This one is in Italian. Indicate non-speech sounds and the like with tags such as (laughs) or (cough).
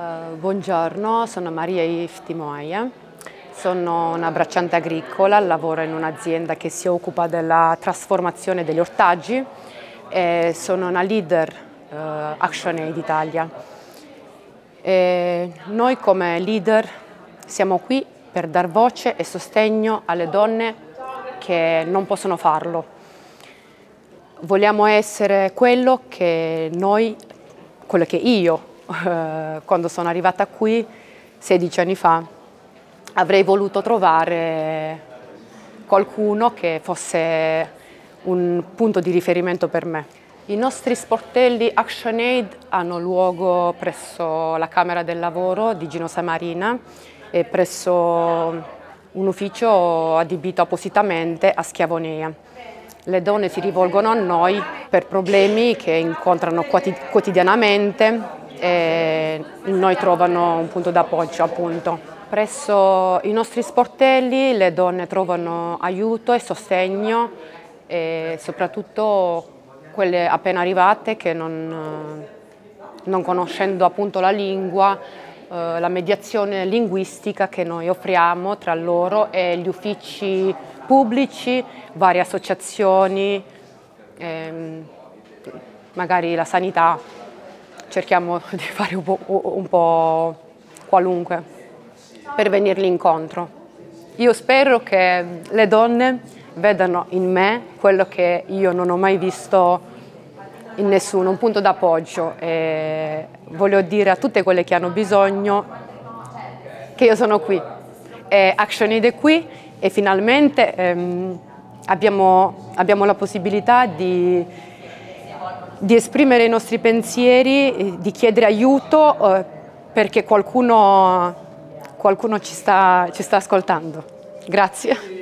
Uh, buongiorno, sono Maria Iftimoaia, sono una bracciante agricola, lavoro in un'azienda che si occupa della trasformazione degli ortaggi e sono una leader uh, ActionAid Italia. E noi come leader siamo qui per dar voce e sostegno alle donne che non possono farlo. Vogliamo essere quello che noi, quello che io eh, quando sono arrivata qui 16 anni fa avrei voluto trovare qualcuno che fosse un punto di riferimento per me. I nostri sportelli ActionAid hanno luogo presso la Camera del Lavoro di Gino Samarina e presso un ufficio adibito appositamente a Schiavonea. Le donne si rivolgono a noi per problemi che incontrano quotidianamente e noi trovano un punto d'appoggio appunto. Presso i nostri sportelli le donne trovano aiuto e sostegno e soprattutto quelle appena arrivate che non, non conoscendo appunto la lingua eh, la mediazione linguistica che noi offriamo tra loro e gli uffici pubblici, varie associazioni, ehm, magari la sanità cerchiamo (laughs) di fare un po', un po' qualunque per venirli incontro. Io spero che le donne vedano in me quello che io non ho mai visto in nessuno, un punto d'appoggio e voglio dire a tutte quelle che hanno bisogno che io sono qui. E Action Aid è qui e finalmente ehm, abbiamo, abbiamo la possibilità di di esprimere i nostri pensieri, di chiedere aiuto eh, perché qualcuno, qualcuno ci, sta, ci sta ascoltando. Grazie.